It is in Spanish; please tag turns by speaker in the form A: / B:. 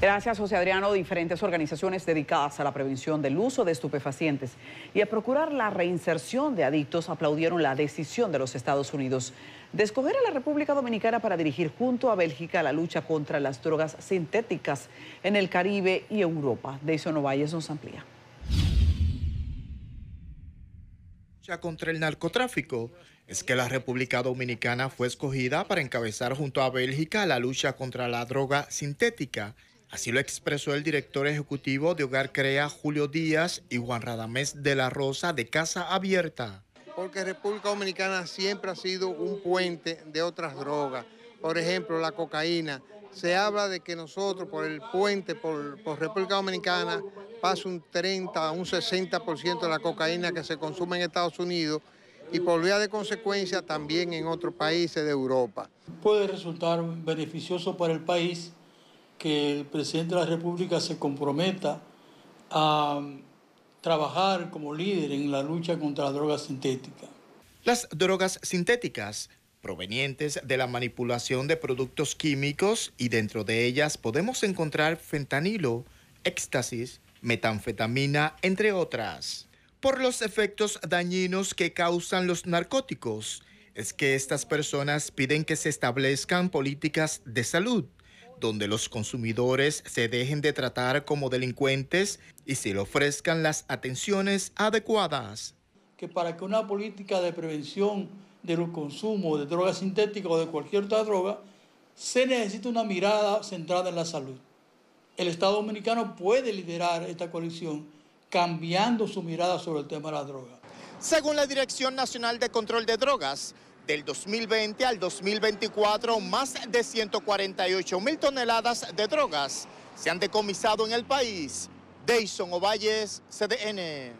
A: Gracias, José Adriano. Diferentes organizaciones dedicadas a la prevención del uso de estupefacientes y a procurar la reinserción de adictos aplaudieron la decisión de los Estados Unidos de escoger a la República Dominicana para dirigir junto a Bélgica la lucha contra las drogas sintéticas en el Caribe y Europa. Deison Ovalles nos amplía.
B: contra el narcotráfico es que la República Dominicana fue escogida para encabezar junto a Bélgica la lucha contra la droga sintética. Así lo expresó el director ejecutivo de Hogar Crea, Julio Díaz, y Juan Radamés de la Rosa de Casa Abierta.
C: Porque República Dominicana siempre ha sido un puente de otras drogas. Por ejemplo, la cocaína. Se habla de que nosotros, por el puente, por, por República Dominicana, pasa un 30 a un 60% de la cocaína que se consume en Estados Unidos y por vía de consecuencia también en otros países de Europa.
D: Puede resultar beneficioso para el país que el presidente de la República se comprometa a trabajar como líder en la lucha contra la droga sintética.
B: Las drogas sintéticas provenientes de la manipulación de productos químicos y dentro de ellas podemos encontrar fentanilo, éxtasis, metanfetamina, entre otras. Por los efectos dañinos que causan los narcóticos, es que estas personas piden que se establezcan políticas de salud donde los consumidores se dejen de tratar como delincuentes y se le ofrezcan las atenciones adecuadas.
D: Que para que una política de prevención de los consumos de drogas sintéticas o de cualquier otra droga, se necesita una mirada centrada en la salud el Estado Dominicano puede liderar esta coalición cambiando su mirada sobre el tema de la droga.
B: Según la Dirección Nacional de Control de Drogas, del 2020 al 2024, más de 148 mil toneladas de drogas se han decomisado en el país. Dayson Ovalles, CDN.